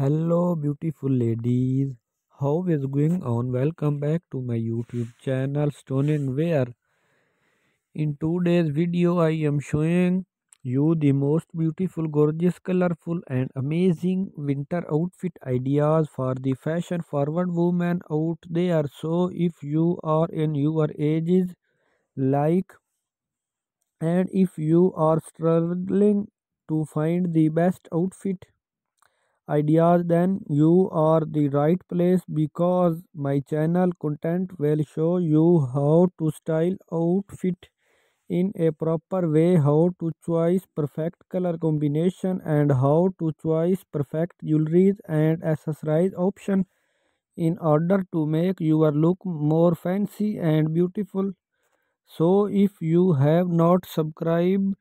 hello beautiful ladies. How is going on? Welcome back to my youtube channel stunning wear. In today's video i am showing you the most beautiful gorgeous colorful and amazing winter outfit ideas for the fashion forward women out there. So if you are in your ages like and if you are struggling to find the best outfit ideas then you are the right place because my channel content will show you how to style outfit in a proper way how to choose perfect color combination and how to choose perfect jewelry and accessories option in order to make your look more fancy and beautiful. So if you have not subscribed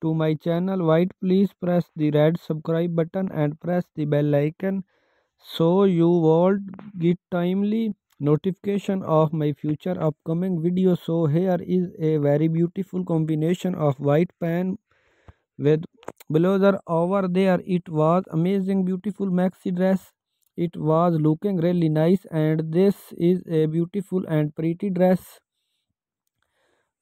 to my channel white please press the red subscribe button and press the bell icon so you won't get timely notification of my future upcoming video so here is a very beautiful combination of white pen with blazer. Over there it was amazing beautiful maxi dress. It was looking really nice and this is a beautiful and pretty dress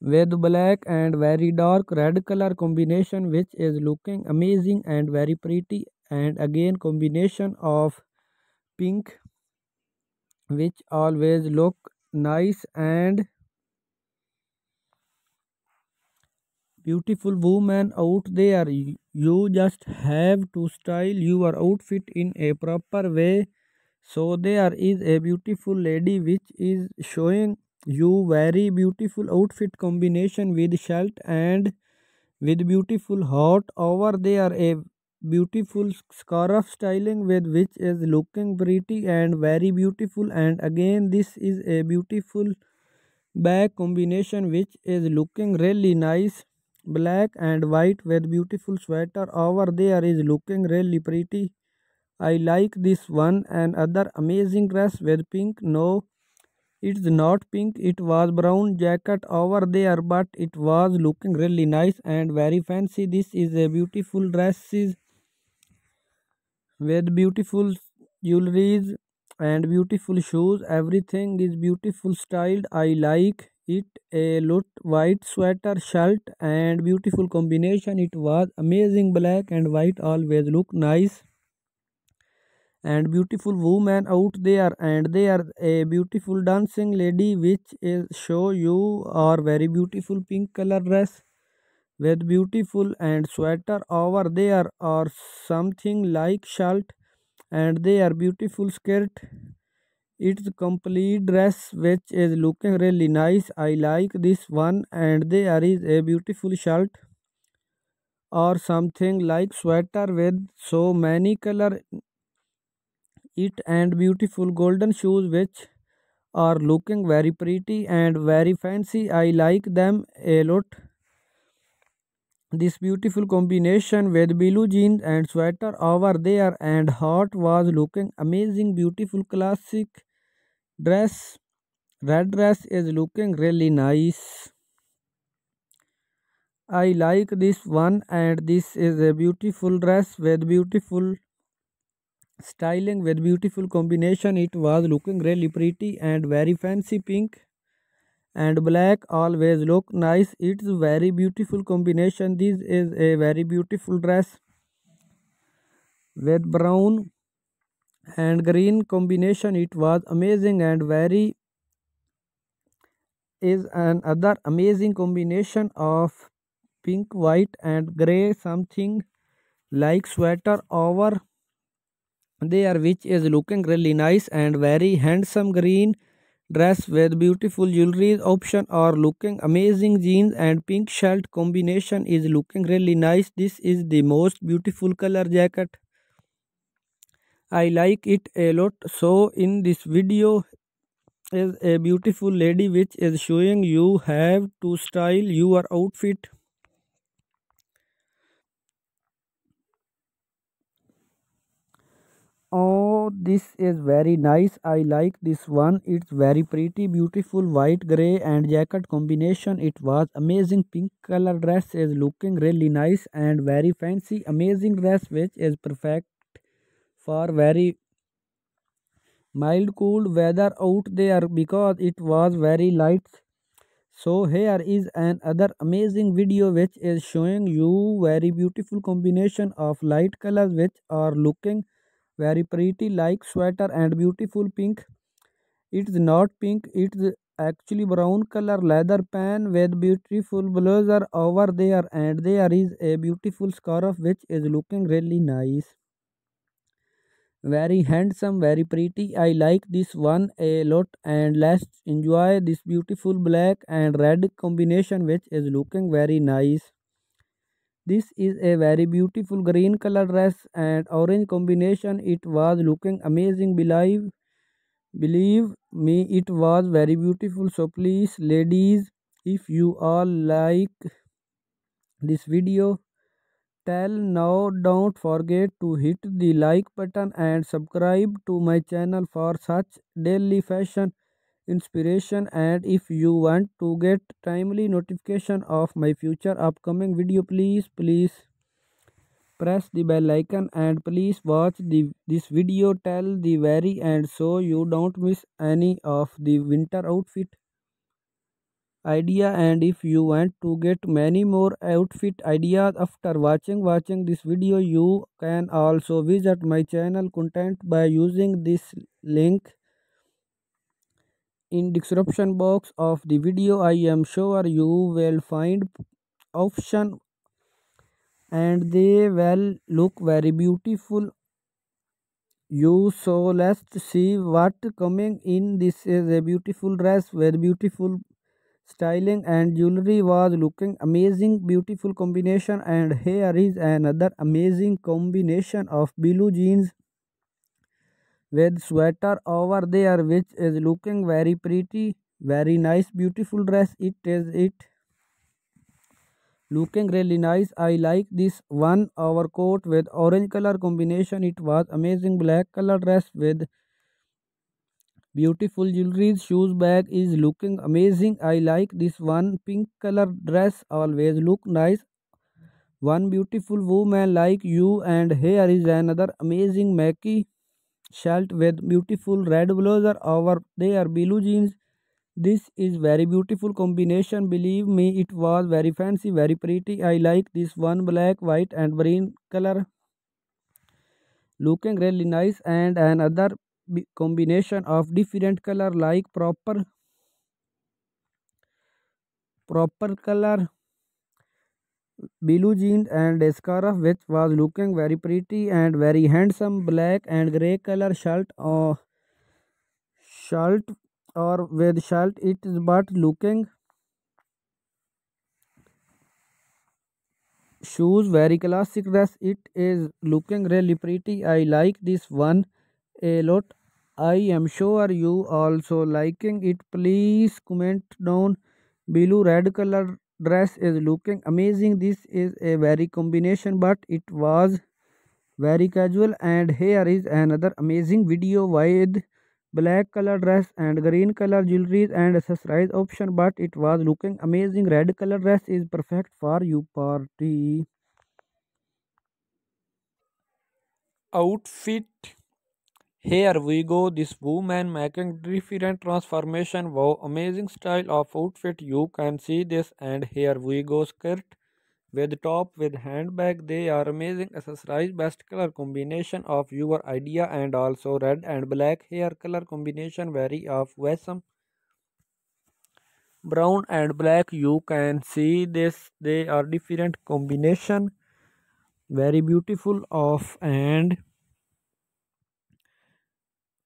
with black and very dark red color combination which is looking amazing and very pretty and again combination of pink which always look nice and beautiful woman out there. You just have to style your outfit in a proper way. So there is a beautiful lady which is showing you very beautiful outfit combination with shirt and with beautiful hat. Over there a beautiful scarf styling with which is looking pretty and very beautiful. And again this is a beautiful bag combination which is looking really nice. Black and white with beautiful sweater. Over there is looking really pretty. I like this one. And other amazing dress with pink. No it's not pink it was brown jacket over there but it was looking really nice and very fancy. This is a beautiful dress with beautiful jewelries and beautiful shoes. Everything is beautiful styled. I like it. A lot white sweater shirt and beautiful combination. It was amazing black and white always look nice and beautiful woman out there and there a beautiful dancing lady which is show you are very beautiful pink color dress with beautiful and sweater over there or something like shirt and they are beautiful skirt. It's complete dress which is looking really nice. I like this one and there is a beautiful shirt or something like sweater with so many color it and beautiful golden shoes which are looking very pretty and very fancy. I like them a lot. This beautiful combination with blue jeans and sweater over there and hot was looking amazing. Beautiful classic dress. Red dress is looking really nice. I like this one and this is a beautiful dress with beautiful styling with beautiful combination. It was looking really pretty and very fancy pink. And black always look nice. It's very beautiful combination. This is a very beautiful dress with brown and green combination. It was amazing and very is another amazing combination of pink white and gray something like sweater over there which is looking really nice and very handsome green dress with beautiful jewelry option or looking amazing jeans and pink shirt combination is looking really nice. This is the most beautiful color jacket. I like it a lot. So in this video is a beautiful lady which is showing you have to style your outfit oh this is very nice. I like this one. It's very pretty beautiful white gray and jacket combination. It was amazing. Pink color dress is looking really nice and very fancy. Amazing dress which is perfect for very mild cool weather out there because it was very light. So here is another amazing video which is showing you very beautiful combination of light colors which are looking very pretty like sweater and beautiful pink. It's not pink it's actually brown color leather pan with beautiful blazer over there and there is a beautiful scarf which is looking really nice. Very handsome very pretty. I like this one a lot and let's enjoy this beautiful black and red combination which is looking very nice this is a very beautiful green color dress and orange combination. It was looking amazing believe believe me it was very beautiful. So please ladies if you all like this video tell now don't forget to hit the like button and subscribe to my channel for such daily fashion inspiration and if you want to get timely notification of my future upcoming video please please press the bell icon and please watch the this video till the very end so you don't miss any of the winter outfit idea. And if you want to get many more outfit ideas after watching watching this video you can also visit my channel content by using this link in description box of the video i am sure you will find option and they will look very beautiful. You so let's see what coming in. This is a beautiful dress very beautiful styling and jewelry was looking amazing. Beautiful combination and here is another amazing combination of blue jeans with sweater over there which is looking very pretty very nice beautiful dress it is it. Looking really nice. I like this one overcoat with orange color combination. It was amazing black color dress with beautiful jewelry shoes bag is looking amazing. I like this one pink color dress. Always look nice. One beautiful woman like you and here is another amazing Mackie shirt with beautiful red blazer over there blue jeans. This is very beautiful combination. Believe me it was very fancy very pretty. I like this one black white and green color. Looking really nice and another combination of different color like proper proper color blue jeans and a scarf which was looking very pretty and very handsome black and gray color shirt or shirt or with shirt it is but looking shoes very classic dress it is looking really pretty i like this one a lot I am sure you also liking it. Please comment down below. Red color dress is looking amazing. This is a very combination but it was very casual. And here is another amazing video with black color dress and green color jewelry and accessories option but it was looking amazing. Red color dress is perfect for you party. Outfit here we go, this woman making different transformation. Wow, amazing style of outfit. You can see this and here we go skirt with top with handbag. They are amazing accessories. Best color combination of your idea and also red and black hair color combination. Very of awesome. Brown and black. You can see this. They are different combination. Very beautiful of and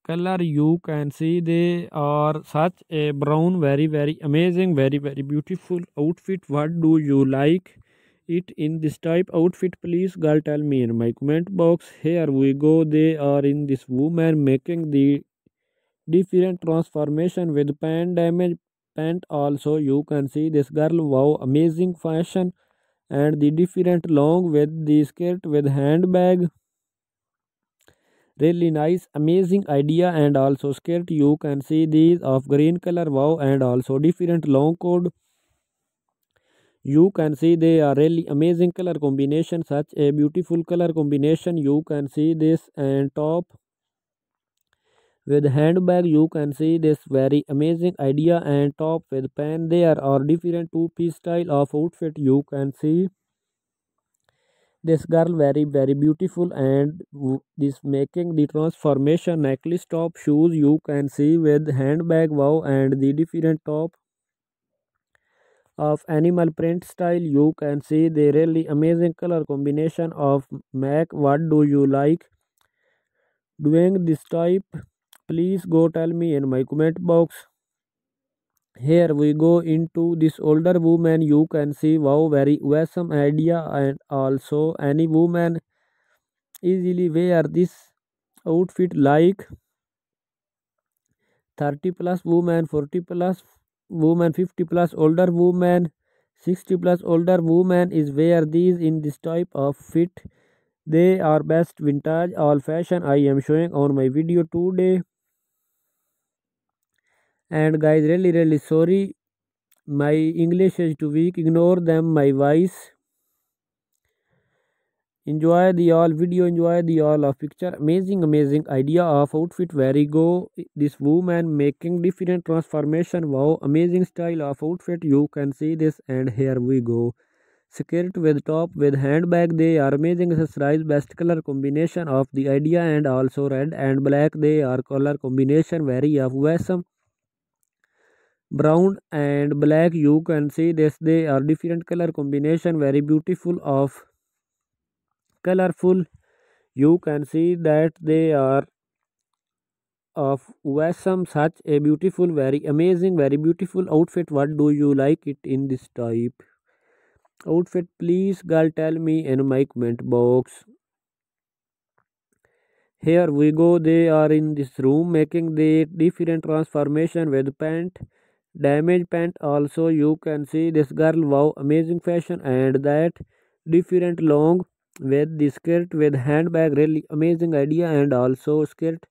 color you can see they are such a brown very very amazing very very beautiful outfit. What do you like it in this type outfit? Please girl tell me in my comment box. Here we go. They are in this woman making the different transformation with pant damage. Pant also you can see this girl. Wow amazing fashion. And the different long with the skirt with handbag really nice amazing idea and also skirt you can see these of green color wow and also different long coat you can see they are really amazing color combination such a beautiful color combination. You can see this and top. With handbag you can see this very amazing idea and top with pen. There are different two piece style of outfit. You can see this girl very very beautiful and this making the transformation necklace top shoes you can see with handbag wow and the different top of animal print style you can see the really amazing color combination of mac. What do you like doing this type? Please go tell me in my comment box here we go into this older woman. You can see wow very awesome idea. And also any woman easily wear this outfit like 30 plus woman 40 plus woman 50 plus older woman 60 plus older woman is wear these in this type of fit. They are best vintage all fashion i am showing on my video today and guys really really sorry. My english is too weak. Ignore them my voice. Enjoy the all video enjoy the all of picture. Amazing amazing idea of outfit. Very go. This woman making different transformation. Wow amazing style of outfit. You can see this and here we go. Skirt with top with handbag. They are amazing. Accessories best color combination of the idea and also red and black. They are color combination. Very awesome brown and black you can see this they are different color combination very beautiful of colorful. You can see that they are of awesome such a beautiful very amazing very beautiful outfit. What do you like it in this type? Outfit please girl tell me in my comment box. Here we go they are in this room making the different transformation with pant damage pant also you can see this girl wow amazing fashion and that different long with the skirt with handbag really amazing idea and also skirt.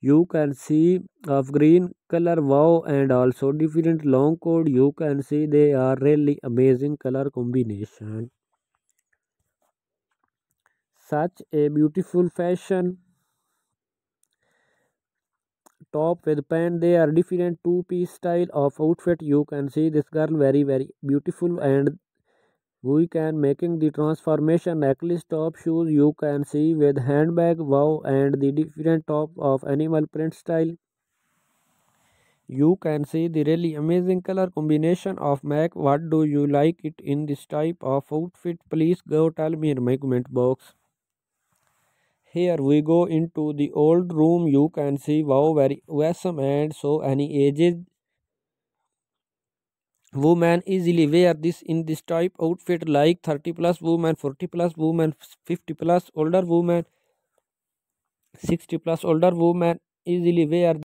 You can see of green color wow and also different long coat. You can see they are really amazing color combination. Such a beautiful fashion top with pant they are different two piece style of outfit. You can see this girl very very beautiful and we can making the transformation. Necklace top shoes you can see with handbag wow and the different top of animal print style. You can see the really amazing color combination of mac. What do you like it in this type of outfit? Please go tell me in my comment box here we go into the old room. You can see wow very awesome and so any ages. Woman easily wear this in this type outfit like 30 plus woman 40 plus woman 50 plus older woman 60 plus older woman easily wear